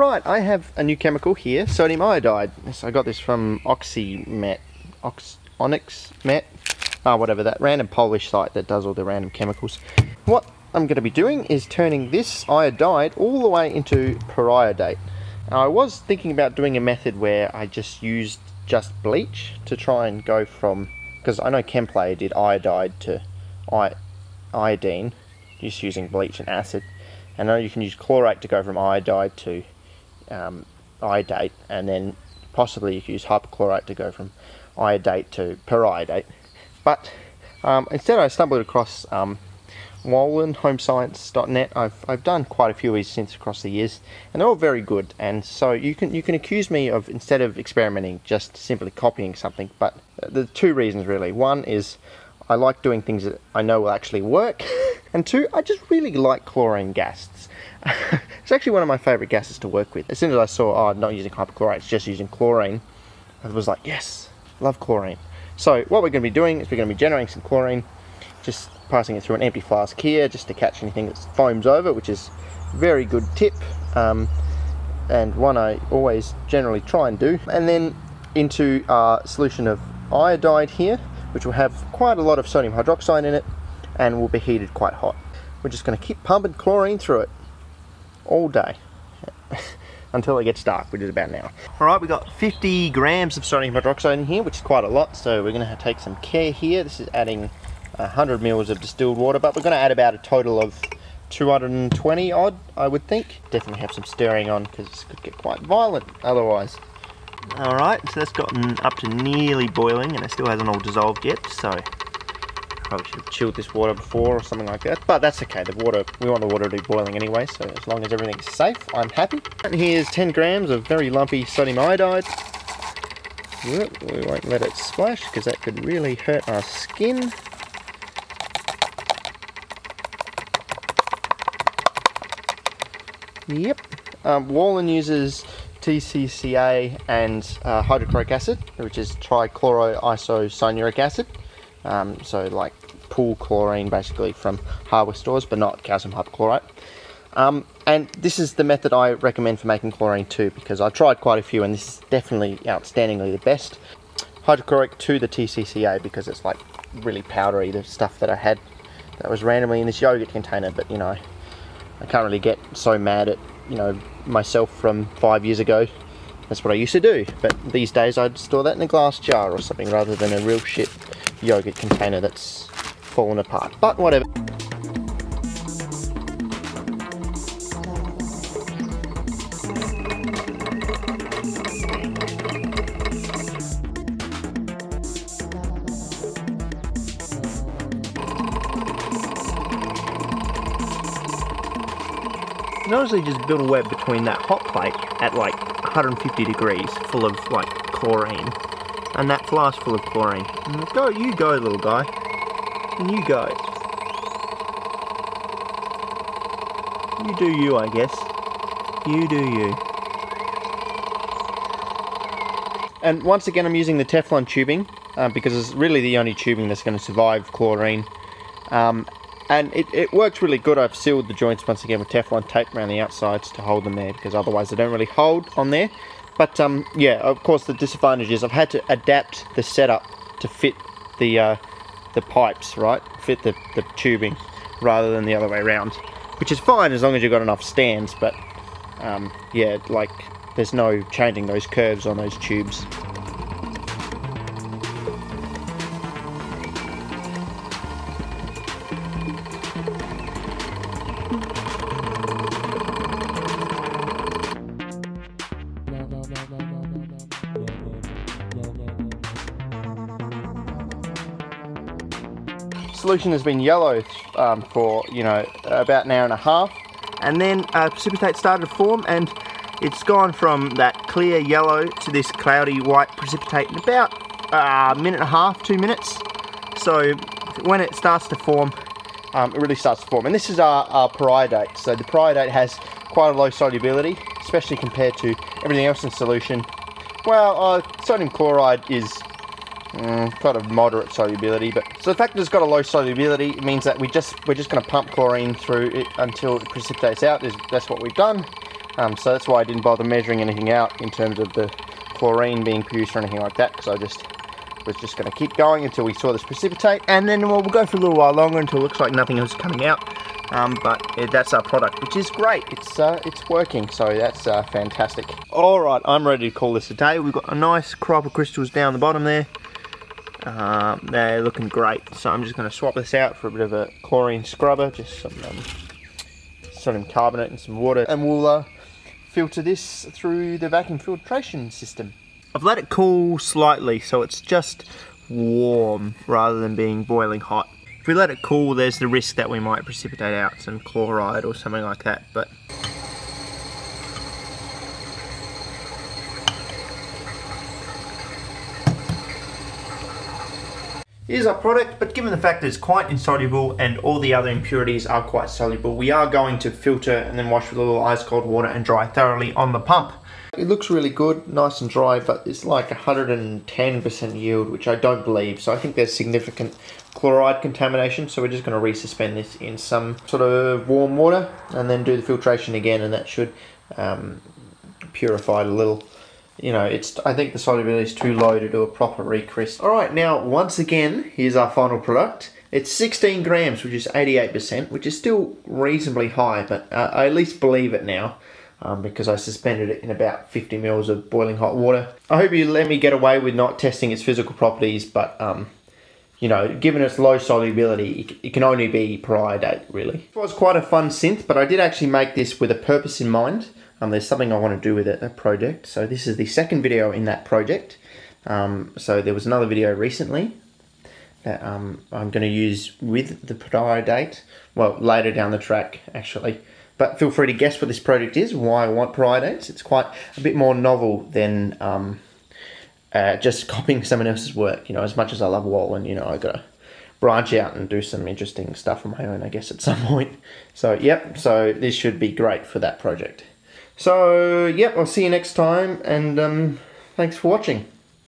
Alright, I have a new chemical here, sodium iodide. I got this from Oxymet, Ox, Onyx Met, ah, whatever, that random Polish site that does all the random chemicals. What I'm going to be doing is turning this iodide all the way into periodate. Now, I was thinking about doing a method where I just used just bleach to try and go from, because I know Chemplay did iodide to iodine, just using bleach and acid. And I know you can use chlorate to go from iodide to um, iodate, and then possibly you can use hypochlorite to go from iodate to periodate. But um, instead I stumbled across um, Woelen, homescience.net. I've, I've done quite a few of these since across the years, and they're all very good. And so you can you can accuse me of instead of experimenting, just simply copying something. But the two reasons really. One is I like doing things that I know will actually work, and two, I just really like chlorine gas. it's actually one of my favourite gases to work with. As soon as I saw, oh, I'm not using hypochlorite, it's just using chlorine, I was like, yes, love chlorine. So what we're going to be doing is we're going to be generating some chlorine, just passing it through an empty flask here, just to catch anything that foams over, which is very good tip, um, and one I always generally try and do. And then into a solution of iodide here, which will have quite a lot of sodium hydroxide in it, and will be heated quite hot. We're just going to keep pumping chlorine through it all day until it gets dark, which is about now. All right, we've got 50 grams of sodium hydroxide in here, which is quite a lot, so we're going to take some care here. This is adding 100 mils of distilled water, but we're to add about a total of 220 odd, I would think. Definitely have some stirring on because this could get quite violent otherwise. Alright, so that's gotten up to nearly boiling and it still hasn't all dissolved yet, so probably should have chilled this water before or something like that. But that's okay, the water, we want the water to be boiling anyway, so as long as everything's safe, I'm happy. And here's 10 grams of very lumpy sodium iodide. We won't let it splash because that could really hurt our skin. Yep. Um, Woelen uses TCCA and uh, hydrochloric acid, which is trichloroisocyanuric acid. Um, so like pool chlorine basically from hardware stores, but not calcium hypochlorite. Um, and this is the method I recommend for making chlorine too, because I've tried quite a few and this is definitely outstandingly the best. Hydrochloric to the TCCA because it's like really powdery, the stuff that I had that was randomly in this yogurt container, but you know, I can't really get so mad at, you know, myself from five years ago. That's what I used to do, but these days I'd store that in a glass jar or something rather than a real shit yogurt container that's fallen apart. But whatever. Notice they just built a web between that hot plate at like 150 degrees full of like chlorine and that flask full of chlorine. Go, you go little guy. You go. You do you I guess. You do you. And once again I'm using the Teflon tubing uh, because it's really the only tubing that's going to survive chlorine. Um, and it, it works really good. I've sealed the joints once again with Teflon tape around the outsides to hold them there because otherwise they don't really hold on there. But um, yeah, of course the disadvantage is I've had to adapt the setup to fit the uh, the pipes, right? Fit the, the tubing rather than the other way around. Which is fine as long as you've got enough stands, but um, yeah, like there's no changing those curves on those tubes. Solution has been yellow um, for, you know, about an hour and a half. And then uh, precipitate started to form and it's gone from that clear yellow to this cloudy white precipitate in about uh, a minute and a half, two minutes. So when it starts to form, um, it really starts to form. And this is our, our periodate. So the periodate has quite a low solubility, especially compared to everything else in solution. Well, uh, sodium chloride is Mm, got a moderate solubility, but so the fact that it's got a low solubility means that we just we're just going to pump chlorine through it until it precipitates out. Is that's what we've done. Um, so that's why I didn't bother measuring anything out in terms of the chlorine being produced or anything like that, because I just was just going to keep going until we saw this precipitate, and then well, we'll go for a little while longer until it looks like nothing is coming out. Um, but that's our product, which is great. It's uh, it's working, so that's uh, fantastic. All right, I'm ready to call this a day. We've got a nice crop of crystals down the bottom there. Um, they're looking great, so I'm just going to swap this out for a bit of a chlorine scrubber, just some um, sodium carbonate and some water, and we'll uh, filter this through the vacuum filtration system. I've let it cool slightly, so it's just warm rather than being boiling hot. If we let it cool, there's the risk that we might precipitate out some chloride or something like that, but Here's our product, but given the fact that it's quite insoluble and all the other impurities are quite soluble, we are going to filter and then wash with a little ice cold water and dry thoroughly on the pump. It looks really good, nice and dry, but it's like 110% yield, which I don't believe. So I think there's significant chloride contamination. So we're just going to resuspend this in some sort of warm water and then do the filtration again, and that should um, purify it a little you know, it's I think the solubility is too low to do a proper recrest. All right, now once again, here's our final product. It's 16 grams, which is 88%, which is still reasonably high, but uh, I at least believe it now. Um, because I suspended it in about 50 mils of boiling hot water. I hope you let me get away with not testing its physical properties, but um, you know, given its low solubility, it can only be periodate, really. It was quite a fun synth, but I did actually make this with a purpose in mind. Um, there's something I want to do with it, a project. So this is the second video in that project. Um, so there was another video recently that um, I'm going to use with the periodate. Well, later down the track, actually. But feel free to guess what this project is, why I want periodates. It's quite a bit more novel than um, uh, just copying someone else's work. You know, as much as I love Woelen, you know, I got to branch out and do some interesting stuff on my own, I guess, at some point. So, yep, so this should be great for that project. So, yep, I'll see you next time, and um, thanks for watching.